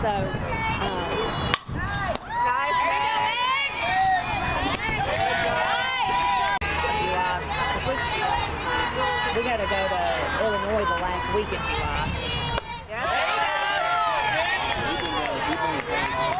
so Yes, there you go.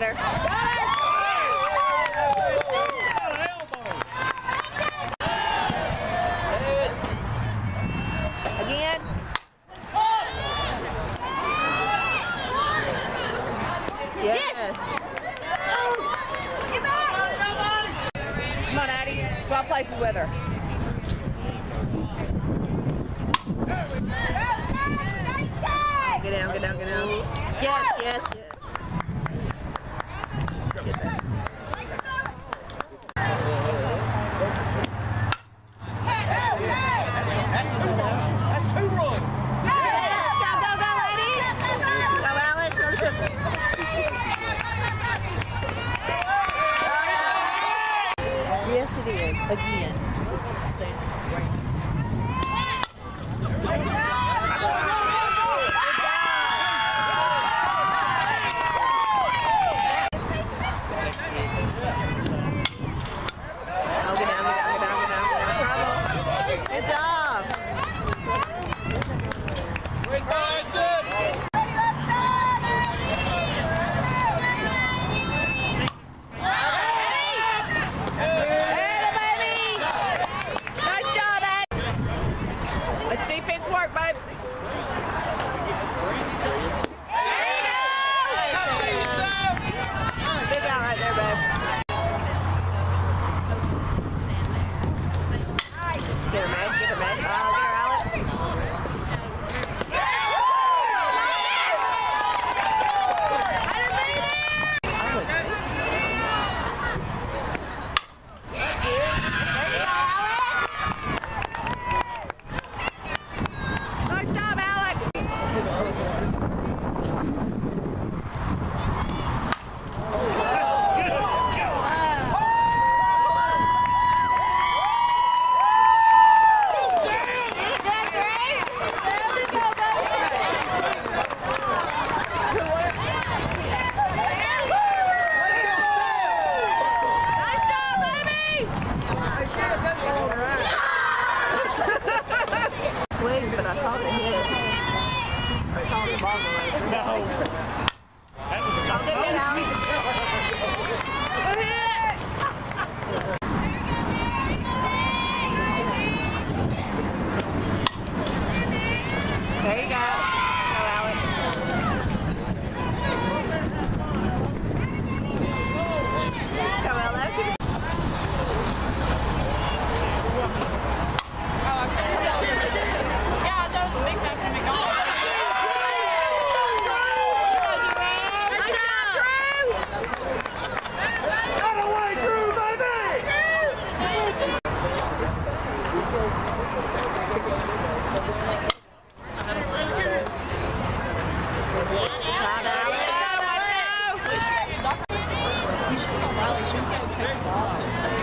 Got her. Again. Yes. Come on, Addie. Swap places with her. Yes, it is. Again. Stand right. now. She's.